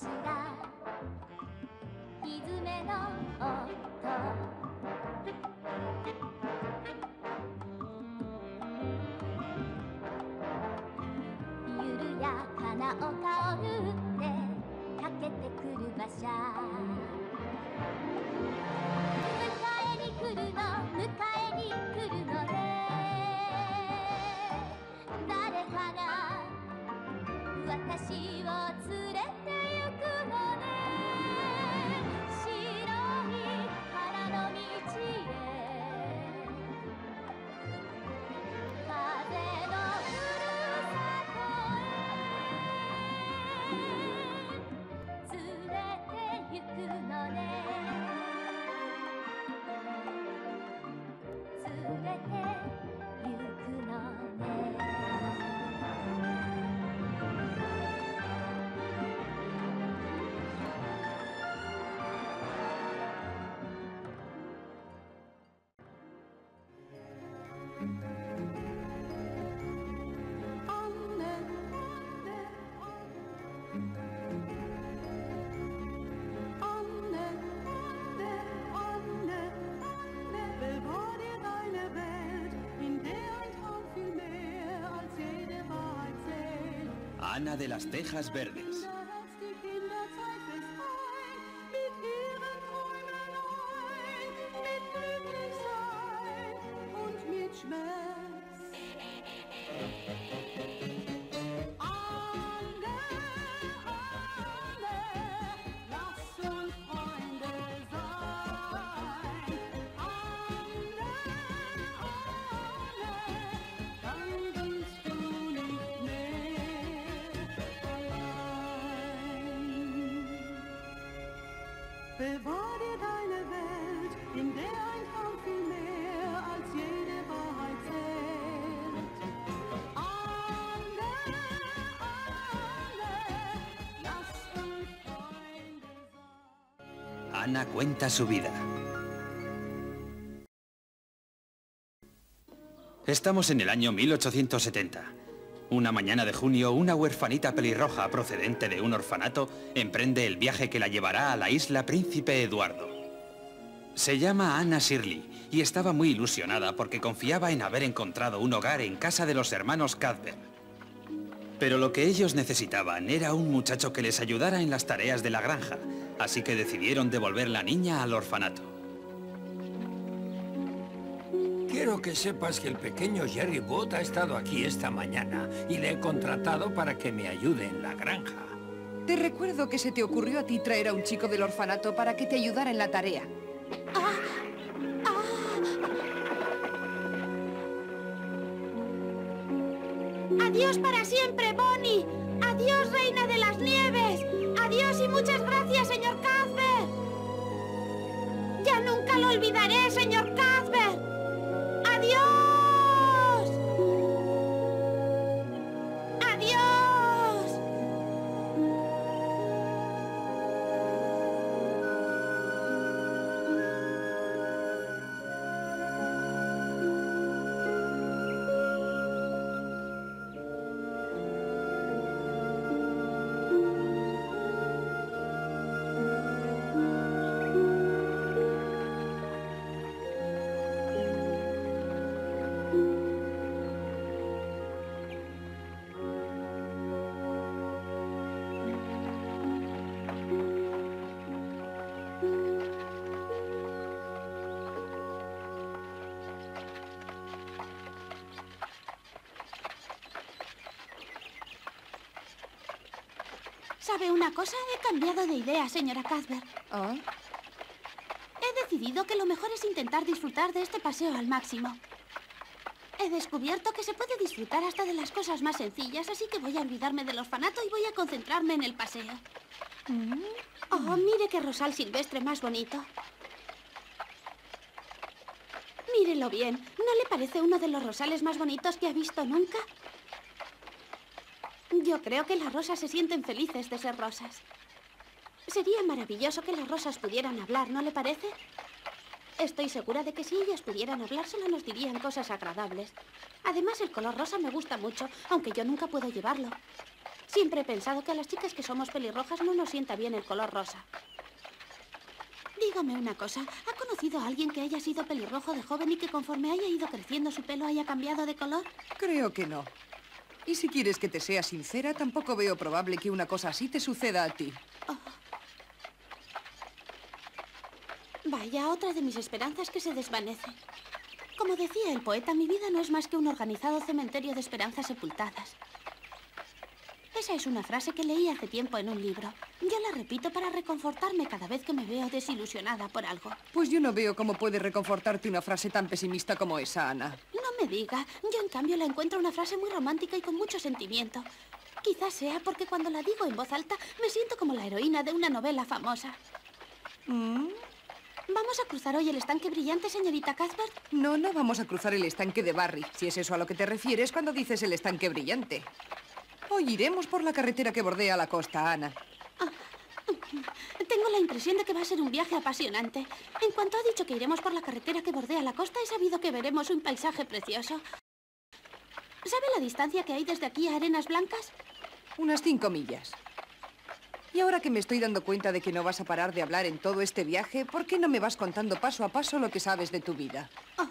しら。ひずめの音緩やかな丘を縫って駆けてくる馬車。迎えに来るの迎えに来るのね。誰かが私を連れ De las Tejas Verdes. Ana cuenta su vida. Estamos en el año 1870. Una mañana de junio, una huerfanita pelirroja procedente de un orfanato emprende el viaje que la llevará a la isla Príncipe Eduardo. Se llama Anna Shirley y estaba muy ilusionada porque confiaba en haber encontrado un hogar en casa de los hermanos Cadver. Pero lo que ellos necesitaban era un muchacho que les ayudara en las tareas de la granja, así que decidieron devolver la niña al orfanato. Quiero que sepas que el pequeño Jerry Bot ha estado aquí esta mañana y le he contratado para que me ayude en la granja. Te recuerdo que se te ocurrió a ti traer a un chico del orfanato para que te ayudara en la tarea. Adiós para siempre, Bonnie. Adiós, reina de las nieves. Adiós y muchas gracias, señor Cuthbert. Ya nunca lo olvidaré, señor Cuthbert. ¿Sabe una cosa? He cambiado de idea, señora Cuthbert. ¿Ah? He decidido que lo mejor es intentar disfrutar de este paseo al máximo. He descubierto que se puede disfrutar hasta de las cosas más sencillas, así que voy a olvidarme del orfanato y voy a concentrarme en el paseo. Oh, mire qué rosal silvestre más bonito. Mírelo bien. ¿No le parece uno de los rosales más bonitos que ha visto nunca? Yo creo que las rosas se sienten felices de ser rosas. Sería maravilloso que las rosas pudieran hablar, ¿no le parece? Estoy segura de que si ellas pudieran hablar, solo nos dirían cosas agradables. Además, el color rosa me gusta mucho, aunque yo nunca puedo llevarlo. Siempre he pensado que a las chicas que somos pelirrojas no nos sienta bien el color rosa. Dígame una cosa, ¿ha conocido a alguien que haya sido pelirrojo de joven y que conforme haya ido creciendo su pelo haya cambiado de color? Creo que no. Y si quieres que te sea sincera, tampoco veo probable que una cosa así te suceda a ti. Vaya, otra de mis esperanzas que se desvanece. Como decía el poeta, mi vida no es más que un organizado cementerio de esperanzas sepultadas. Esa es una frase que leí hace tiempo en un libro. Yo la repito para reconfortarme cada vez que me veo desilusionada por algo. Pues yo no veo cómo puede reconfortarte una frase tan pesimista como esa, Ana. No me diga. Yo, en cambio, la encuentro una frase muy romántica y con mucho sentimiento. Quizás sea porque cuando la digo en voz alta me siento como la heroína de una novela famosa. ¿Vamos a cruzar hoy el estanque brillante, señorita Cuthbert? No, no vamos a cruzar el estanque de Barry, si es eso a lo que te refieres cuando dices el estanque brillante. Hoy iremos por la carretera que bordea la costa, Ana. Tengo la impresión de que va a ser un viaje apasionante. En cuanto ha dicho que iremos por la carretera que bordea la costa, he sabido que veremos un paisaje precioso. ¿Sabe la distancia que hay desde aquí a Arenas Blancas? Unas cinco millas. Y ahora que me estoy dando cuenta de que no vas a parar de hablar en todo este viaje, ¿por qué no me vas contando paso a paso lo que sabes de tu vida? Oh,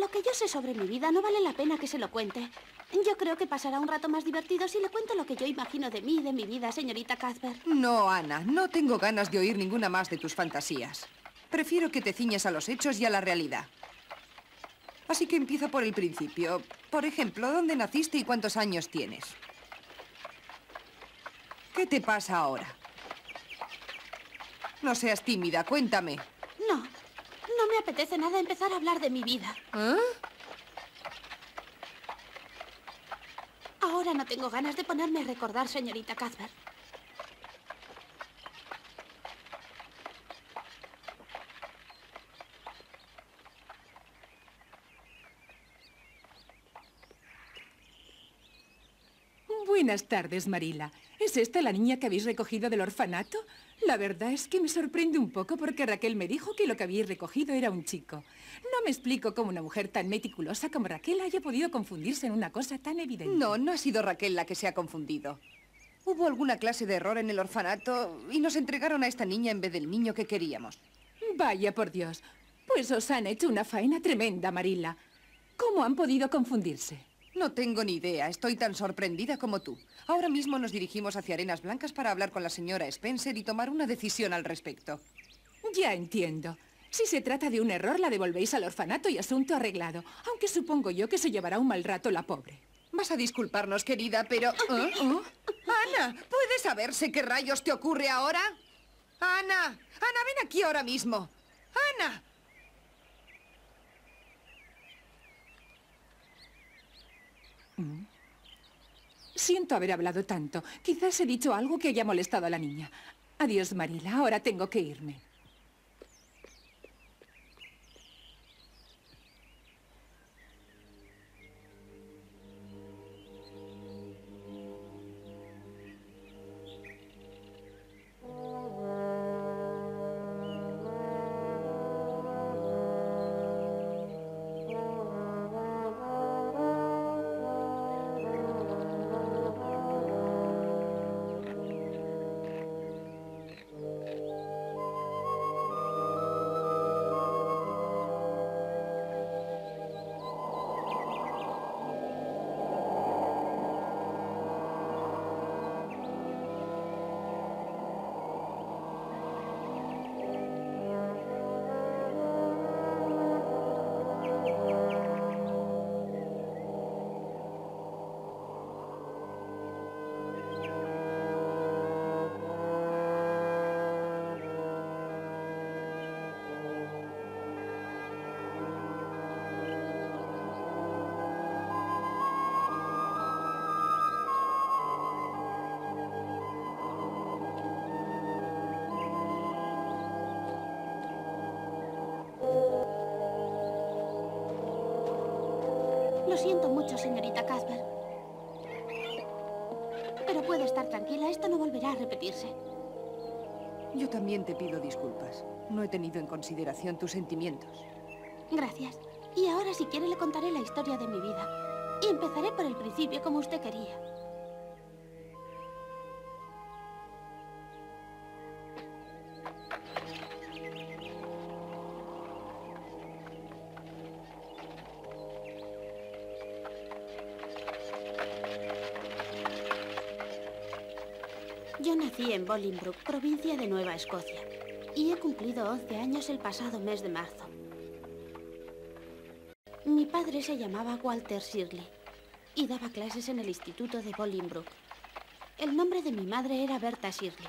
lo que yo sé sobre mi vida no vale la pena que se lo cuente. Yo creo que pasará un rato más divertido si le cuento lo que yo imagino de mí y de mi vida, señorita Cuthbert. No, Ana, no tengo ganas de oír ninguna más de tus fantasías. Prefiero que te ciñes a los hechos y a la realidad. Así que empieza por el principio. Por ejemplo, ¿dónde naciste y cuántos años tienes? ¿Qué te pasa ahora? No seas tímida, cuéntame. No, no me apetece nada empezar a hablar de mi vida. ¿Ah? Ahora no tengo ganas de ponerme a recordar, señorita Cuthbert. Buenas tardes, Marila. ¿Es esta la niña que habéis recogido del orfanato? La verdad es que me sorprende un poco porque Raquel me dijo que lo que habéis recogido era un chico. No me explico cómo una mujer tan meticulosa como Raquel haya podido confundirse en una cosa tan evidente. No, no ha sido Raquel la que se ha confundido. Hubo alguna clase de error en el orfanato y nos entregaron a esta niña en vez del niño que queríamos. Vaya por Dios. Pues os han hecho una faena tremenda, Marila. ¿Cómo han podido confundirse? No tengo ni idea. Estoy tan sorprendida como tú. Ahora mismo nos dirigimos hacia Arenas Blancas para hablar con la señora Spencer y tomar una decisión al respecto. Ya entiendo. Si se trata de un error, la devolvéis al orfanato y asunto arreglado. Aunque supongo yo que se llevará un mal rato la pobre. Vas a disculparnos, querida, pero... ¿Ah? ¿Ah? Ana, ¿puede saberse qué rayos te ocurre ahora? Ana, Ana, ven aquí ahora mismo. Ana. Siento haber hablado tanto. Quizás he dicho algo que haya molestado a la niña. Adiós, Marila. Ahora tengo que irme. Estar tranquila, esto no volverá a repetirse. Yo también te pido disculpas. No he tenido en consideración tus sentimientos. Gracias. Y ahora, si quiere, le contaré la historia de mi vida. Y empezaré por el principio, como usted quería. En Bolingbroke, provincia de Nueva Escocia, y he cumplido 11 años el pasado mes de marzo. Mi padre se llamaba Walter Shirley y daba clases en el instituto de Bolingbroke. El nombre de mi madre era Berta Shirley.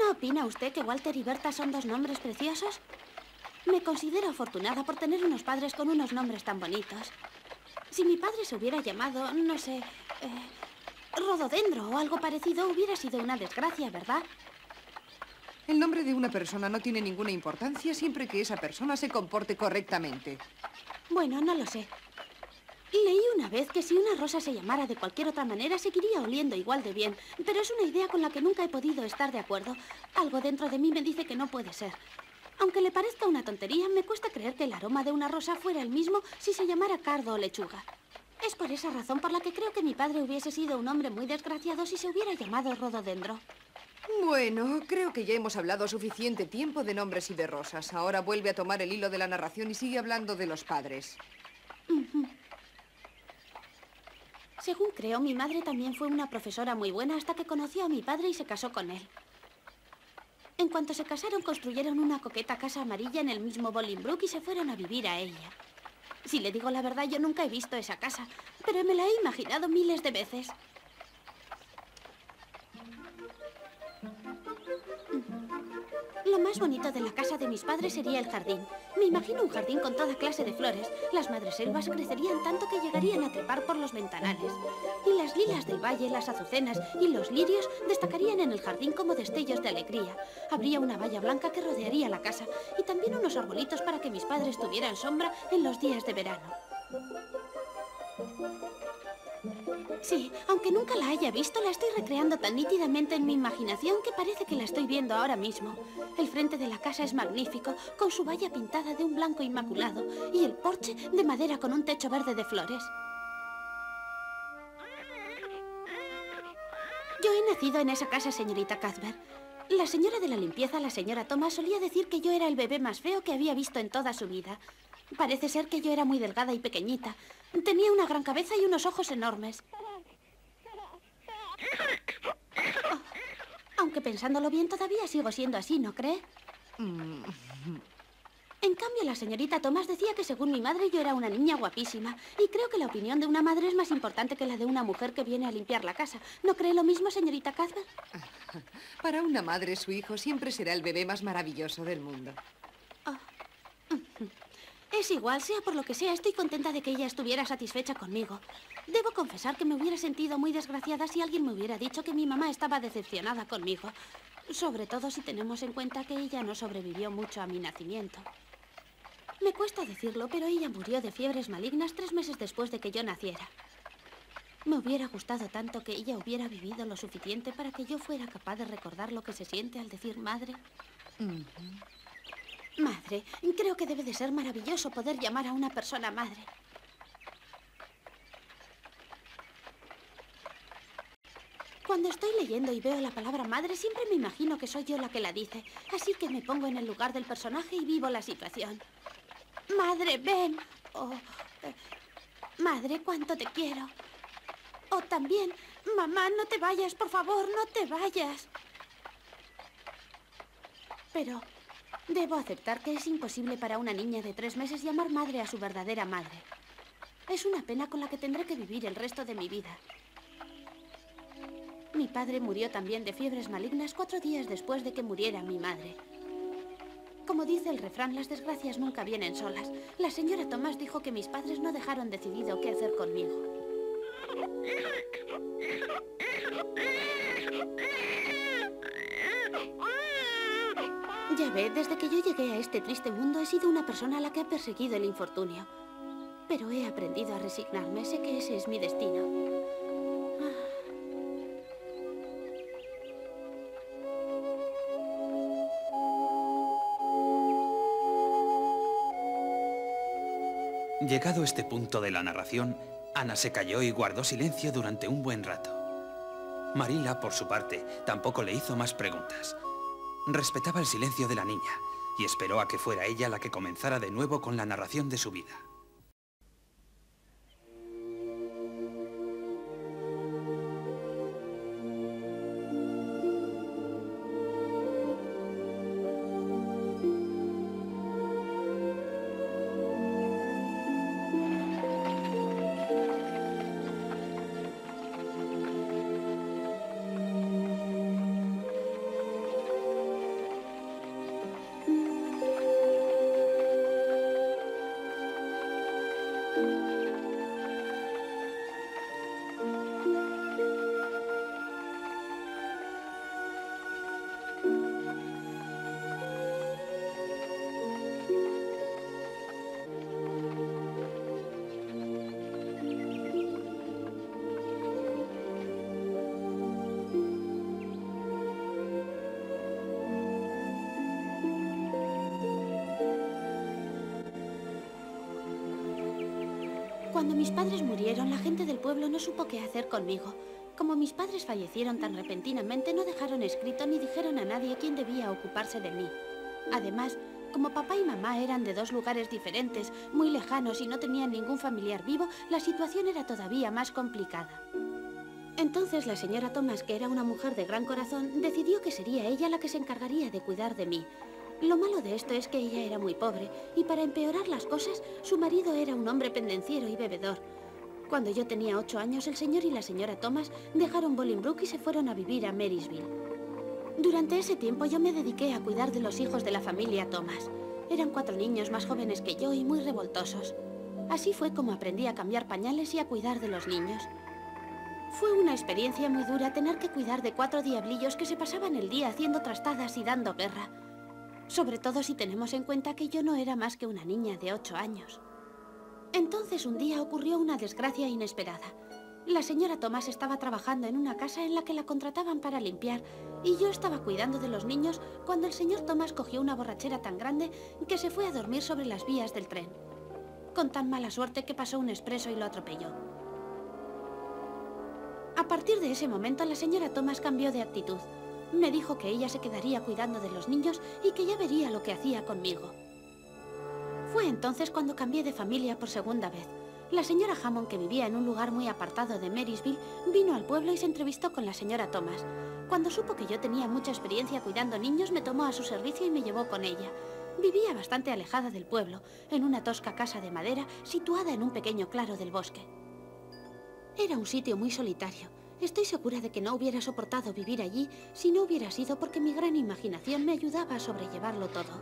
¿No opina usted que Walter y Berta son dos nombres preciosos? Me considero afortunada por tener unos padres con unos nombres tan bonitos. Si mi padre se hubiera llamado, no sé, eh, Rododendro o algo parecido, hubiera sido una desgracia, ¿verdad? El nombre de una persona no tiene ninguna importancia siempre que esa persona se comporte correctamente. Bueno, no lo sé. Leí una vez que si una rosa se llamara de cualquier otra manera, seguiría oliendo igual de bien. Pero es una idea con la que nunca he podido estar de acuerdo. Algo dentro de mí me dice que no puede ser. Aunque le parezca una tontería, me cuesta creer que el aroma de una rosa fuera el mismo si se llamara cardo o lechuga. Es por esa razón por la que creo que mi padre hubiese sido un hombre muy desgraciado si se hubiera llamado rododendro. Bueno, creo que ya hemos hablado suficiente tiempo de nombres y de rosas. Ahora vuelve a tomar el hilo de la narración y sigue hablando de los padres. Según creo, mi madre también fue una profesora muy buena hasta que conoció a mi padre y se casó con él. En cuanto se casaron, construyeron una coqueta casa amarilla en el mismo Bolingbroke y se fueron a vivir a ella. Si le digo la verdad, yo nunca he visto esa casa, pero me la he imaginado miles de veces. Lo más bonito de la casa de mis padres sería el jardín. Me imagino un jardín con toda clase de flores. Las madreselvas crecerían tanto que llegarían a trepar por los ventanales. Y las lilas del valle, las azucenas y los lirios destacarían en el jardín como destellos de alegría. Habría una valla blanca que rodearía la casa y también unos arbolitos para que mis padres tuvieran sombra en los días de verano. Sí, aunque nunca la haya visto, la estoy recreando tan nítidamente en mi imaginación que parece que la estoy viendo ahora mismo. El frente de la casa es magnífico, con su valla pintada de un blanco inmaculado y el porche de madera con un techo verde de flores. Yo he nacido en esa casa, señorita Cuthbert. La señora de la limpieza, la señora Thomas, solía decir que yo era el bebé más feo que había visto en toda su vida. Parece ser que yo era muy delgada y pequeñita. Tenía una gran cabeza y unos ojos enormes. Oh, aunque pensándolo bien, todavía sigo siendo así, ¿no cree? En cambio, la señorita Thomas decía que según mi madre yo era una niña guapísima. Y creo que la opinión de una madre es más importante que la de una mujer que viene a limpiar la casa. ¿No cree lo mismo, señorita Cuthbert? Para una madre, su hijo siempre será el bebé más maravilloso del mundo. Es igual, sea por lo que sea, estoy contenta de que ella estuviera satisfecha conmigo. Debo confesar que me hubiera sentido muy desgraciada si alguien me hubiera dicho que mi mamá estaba decepcionada conmigo. Sobre todo si tenemos en cuenta que ella no sobrevivió mucho a mi nacimiento. Me cuesta decirlo, pero ella murió de fiebres malignas tres meses después de que yo naciera. Me hubiera gustado tanto que ella hubiera vivido lo suficiente para que yo fuera capaz de recordar lo que se siente al decir madre. Madre, creo que debe de ser maravilloso poder llamar a una persona madre. Cuando estoy leyendo y veo la palabra madre, siempre me imagino que soy yo la que la dice. Así que me pongo en el lugar del personaje y vivo la situación. Madre, ven. O, eh, madre, cuánto te quiero. O también, mamá, no te vayas, por favor, no te vayas. Pero debo aceptar que es imposible para una niña de tres meses llamar madre a su verdadera madre. Es una pena con la que tendré que vivir el resto de mi vida. Mi padre murió también de fiebres malignas cuatro días después de que muriera mi madre. Como dice el refrán, las desgracias nunca vienen solas. La señora Tomás dijo que mis padres no dejaron decidido qué hacer conmigo. Ya ve, desde que yo llegué a este triste mundo he sido una persona a la que ha perseguido el infortunio. Pero he aprendido a resignarme. Sé que ese es mi destino. Llegado este punto de la narración, Ana se calló y guardó silencio durante un buen rato. Marila, por su parte, tampoco le hizo más preguntas. Respetaba el silencio de la niña y esperó a que fuera ella la que comenzara de nuevo con la narración de su vida. Cuando mis padres murieron, la gente del pueblo no supo qué hacer conmigo. Como mis padres fallecieron tan repentinamente, no dejaron escrito ni dijeron a nadie quién debía ocuparse de mí. Además, como papá y mamá eran de dos lugares diferentes, muy lejanos y no tenían ningún familiar vivo, la situación era todavía más complicada. Entonces la señora Thomas, que era una mujer de gran corazón, decidió que sería ella la que se encargaría de cuidar de mí. Lo malo de esto es que ella era muy pobre y para empeorar las cosas, su marido era un hombre pendenciero y bebedor. Cuando yo tenía ocho años, el señor y la señora Thomas dejaron Bolingbroke y se fueron a vivir a Marysville. Durante ese tiempo yo me dediqué a cuidar de los hijos de la familia Thomas. Eran cuatro niños más jóvenes que yo y muy revoltosos. Así fue como aprendí a cambiar pañales y a cuidar de los niños. Fue una experiencia muy dura tener que cuidar de cuatro diablillos que se pasaban el día haciendo trastadas y dando guerra. Sobre todo si tenemos en cuenta que yo no era más que una niña de ocho años. Entonces un día ocurrió una desgracia inesperada. La señora Thomas estaba trabajando en una casa en la que la contrataban para limpiar y yo estaba cuidando de los niños cuando el señor Thomas cogió una borrachera tan grande que se fue a dormir sobre las vías del tren. Con tan mala suerte que pasó un expreso y lo atropelló. A partir de ese momento la señora Thomas cambió de actitud. Me dijo que ella se quedaría cuidando de los niños y que ya vería lo que hacía conmigo. Fue entonces cuando cambié de familia por segunda vez. La señora Hammond, que vivía en un lugar muy apartado de Marysville, vino al pueblo y se entrevistó con la señora Thomas. Cuando supo que yo tenía mucha experiencia cuidando niños, me tomó a su servicio y me llevó con ella. Vivía bastante alejada del pueblo, en una tosca casa de madera situada en un pequeño claro del bosque. Era un sitio muy solitario. Estoy segura de que no hubiera soportado vivir allí si no hubiera sido porque mi gran imaginación me ayudaba a sobrellevarlo todo.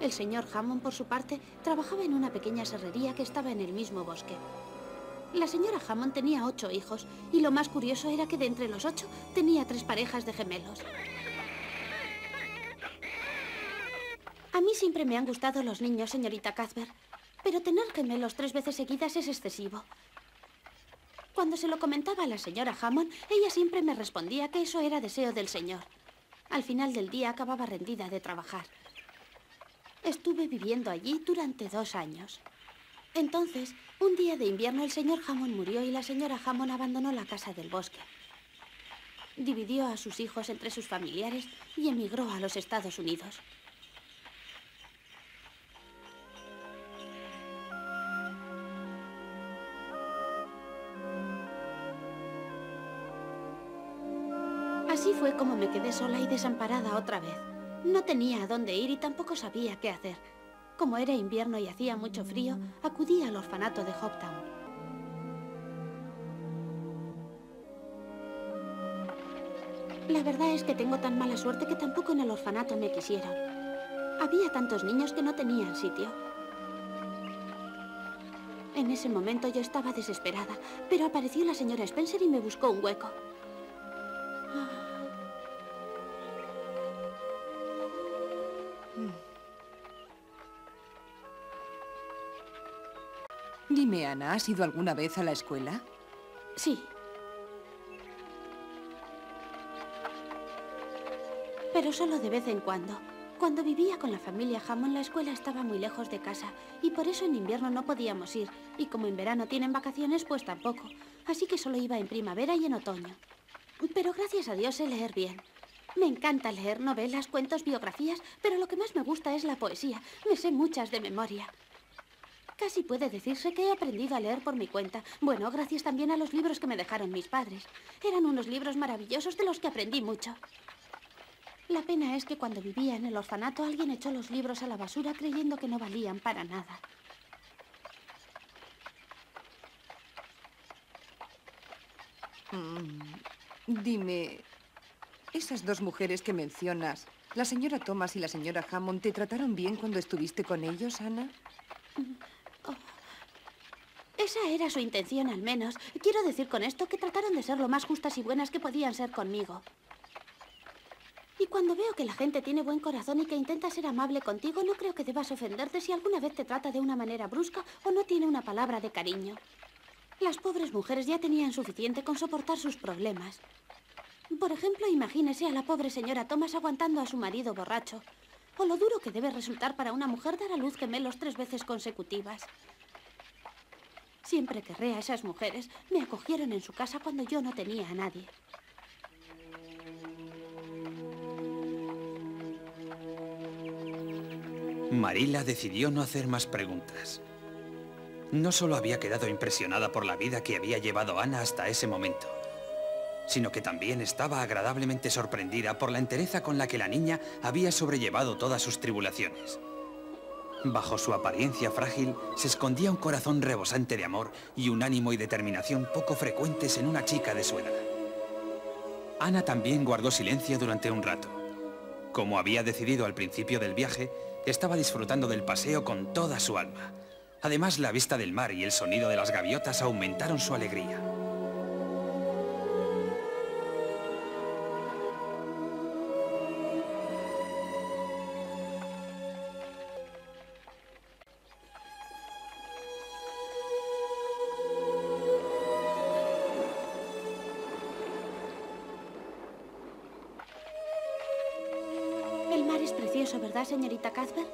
El señor Hammond, por su parte, trabajaba en una pequeña serrería que estaba en el mismo bosque. La señora Hammond tenía ocho hijos y lo más curioso era que de entre los ocho tenía tres parejas de gemelos. A mí siempre me han gustado los niños, señorita Cuthbert, pero tener gemelos tres veces seguidas es excesivo. Cuando se lo comentaba a la señora Hammond, ella siempre me respondía que eso era deseo del señor. Al final del día acababa rendida de trabajar. Estuve viviendo allí durante dos años. Entonces, un día de invierno el señor Hammond murió y la señora Hammond abandonó la casa del bosque. Dividió a sus hijos entre sus familiares y emigró a los Estados Unidos. Así fue como me quedé sola y desamparada otra vez. No tenía a dónde ir y tampoco sabía qué hacer. Como era invierno y hacía mucho frío, acudí al orfanato de Hoptown. La verdad es que tengo tan mala suerte que tampoco en el orfanato me quisieron. Había tantos niños que no tenían sitio. En ese momento yo estaba desesperada, pero apareció la señora Spencer y me buscó un hueco. Dime, Ana, ¿has ido alguna vez a la escuela? Sí. Pero solo de vez en cuando. Cuando vivía con la familia Hammond, la escuela estaba muy lejos de casa y por eso en invierno no podíamos ir. Y como en verano tienen vacaciones, pues tampoco. Así que solo iba en primavera y en otoño. Pero gracias a Dios sé leer bien. Me encanta leer novelas, cuentos, biografías, pero lo que más me gusta es la poesía. Me sé muchas de memoria. Casi puede decirse que he aprendido a leer por mi cuenta. Bueno, gracias también a los libros que me dejaron mis padres. Eran unos libros maravillosos de los que aprendí mucho. La pena es que cuando vivía en el orfanato alguien echó los libros a la basura creyendo que no valían para nada. Dime, esas dos mujeres que mencionas, la señora Thomas y la señora Hammond, ¿te trataron bien cuando estuviste con ellos, Ana? Esa era su intención al menos. Quiero decir con esto que trataron de ser lo más justas y buenas que podían ser conmigo. Y cuando veo que la gente tiene buen corazón y que intenta ser amable contigo, no creo que debas ofenderte si alguna vez te trata de una manera brusca o no tiene una palabra de cariño. Las pobres mujeres ya tenían suficiente con soportar sus problemas. Por ejemplo, imagínese a la pobre señora Thomas aguantando a su marido borracho. O lo duro que debe resultar para una mujer dar a luz gemelos tres veces consecutivas. Siempre querré a esas mujeres. Me acogieron en su casa cuando yo no tenía a nadie. Marila decidió no hacer más preguntas. No solo había quedado impresionada por la vida que había llevado Ana hasta ese momento, sino que también estaba agradablemente sorprendida por la entereza con la que la niña había sobrellevado todas sus tribulaciones. Bajo su apariencia frágil se escondía un corazón rebosante de amor y un ánimo y determinación poco frecuentes en una chica de su edad. Ana también guardó silencio durante un rato. Como había decidido al principio del viaje, estaba disfrutando del paseo con toda su alma. Además, la vista del mar y el sonido de las gaviotas aumentaron su alegría. El mar es precioso, ¿verdad, señorita Cuthbert?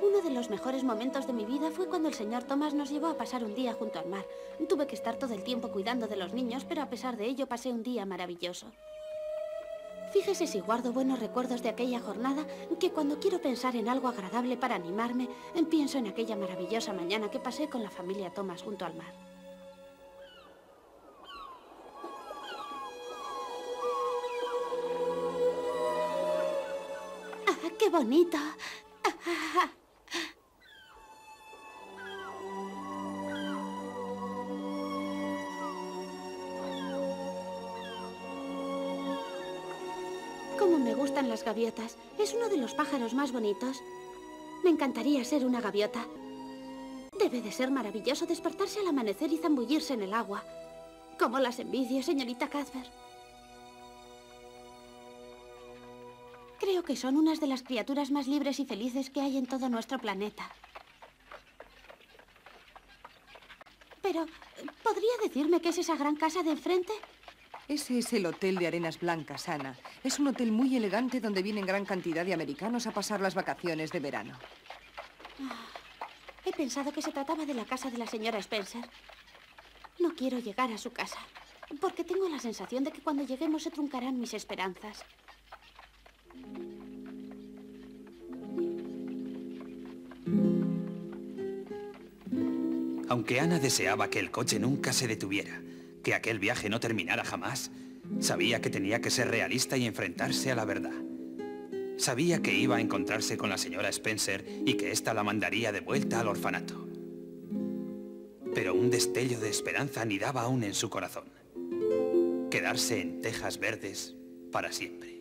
Uno de los mejores momentos de mi vida fue cuando el señor Thomas nos llevó a pasar un día junto al mar. Tuve que estar todo el tiempo cuidando de los niños, pero a pesar de ello pasé un día maravilloso. Fíjese si guardo buenos recuerdos de aquella jornada, que cuando quiero pensar en algo agradable para animarme, pienso en aquella maravillosa mañana que pasé con la familia Thomas junto al mar. Bonito! Cómo me gustan las gaviotas. Es uno de los pájaros más bonitos. Me encantaría ser una gaviota. Debe de ser maravilloso despertarse al amanecer y zambullirse en el agua. Cómo las envidio, señorita Cuthbert. Creo que son unas de las criaturas más libres y felices que hay en todo nuestro planeta. Pero, ¿podría decirme qué es esa gran casa de enfrente? Ese es el Hotel de Arenas Blancas, Ana. Es un hotel muy elegante donde vienen gran cantidad de americanos a pasar las vacaciones de verano. He pensado que se trataba de la casa de la señora Spencer. No quiero llegar a su casa, porque tengo la sensación de que cuando lleguemos se truncarán mis esperanzas. Aunque Ana deseaba que el coche nunca se detuviera, que aquel viaje no terminara jamás, sabía que tenía que ser realista y enfrentarse a la verdad. Sabía que iba a encontrarse con la señora Spencer y que ésta la mandaría de vuelta al orfanato. Pero un destello de esperanza anidaba aún en su corazón. Quedarse en Tejas Verdes para siempre.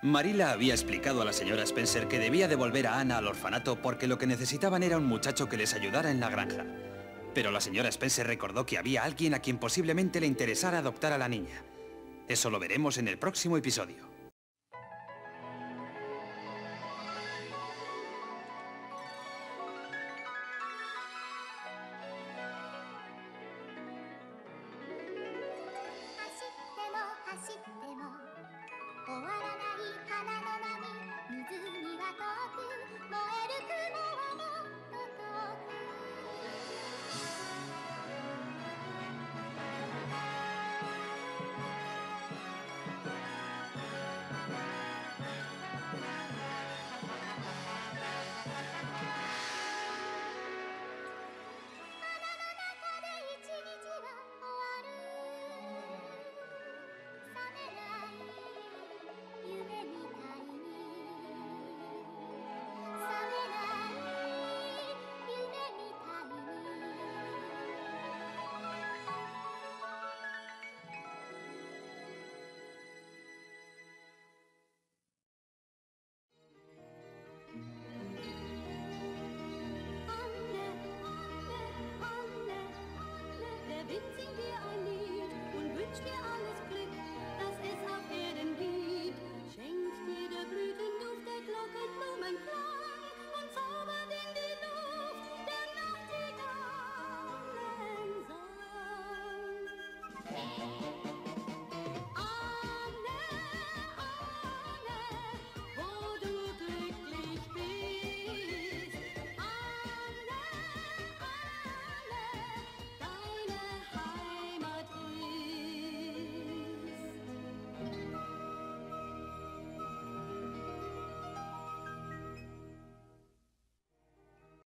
Marila había explicado a la señora Spencer que debía devolver a Ana al orfanato porque lo que necesitaban era un muchacho que les ayudara en la granja. Pero la señora Spencer recordó que había alguien a quien posiblemente le interesara adoptar a la niña. Eso lo veremos en el próximo episodio.「